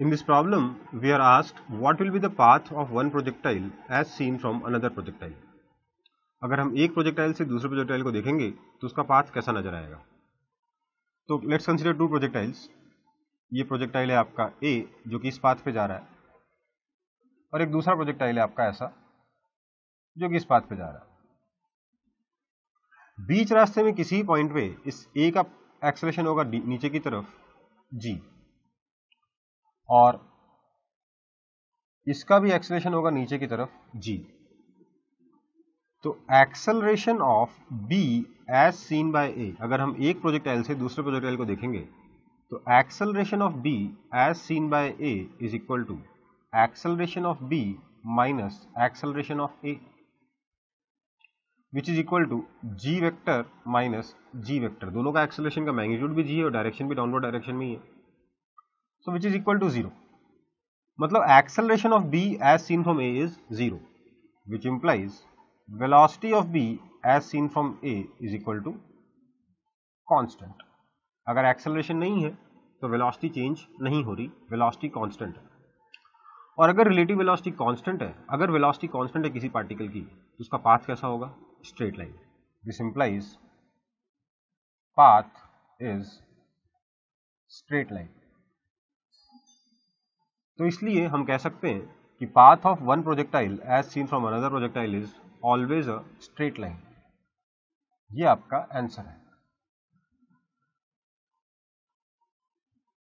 In this problem, we are asked what will be the path of one projectile as seen from another projectile. अगर हम एक projectile से दूसरे projectile को देखेंगे तो उसका पाथ कैसा नज़र आएगा? तो लेट्स कंसीडर टू प्रोजेक्टाइल्स ये प्रोजेक्टाइल है आपका ए जो कि इस पाथ पे जा रहा है और एक दूसरा प्रोजेक्टाइल है आपका ऐसा जो कि इस पाथ पे जा रहा है। बीच रास्ते में किसी पॉइंट पे इस ए का एक्सलेशन होगा नीचे की तरफ़ जी और इसका भी एक्सलेशन होगा नीचे की तरफ़। जी। तो acceleration of B as seen by A अगर हम एक प्रोजेक्टाइल से दूसरे प्रोजेक्टाइल को देखेंगे तो acceleration of B as seen by A is equal to acceleration of B minus acceleration of A which is equal to g vector minus g vector दोनों का एक्सलेशन का मैग्नीट्यूड भी जी है और डायरेक्शन भी डाउनवर्ड डायरेक्शन में ही है। So which is equal to zero मतलब acceleration of B as seen from A is zero which implies velocity of b as seen from a is equal to constant. अगर acceleration नहीं है तो velocity change नहीं हो रही velocity constant है। और अगर रिलेटिव वेलोसिटी कांस्टेंट है, अगर वेलोसिटी कांस्टेंट है किसी पार्टिकल की तो उसका पाथ कैसा होगा? Straight line this implies path is straight line तो इसलिए हम कह सकते हैं कि path of one projectile as seen from another projectile is always a straight line ये आपका आंसर है।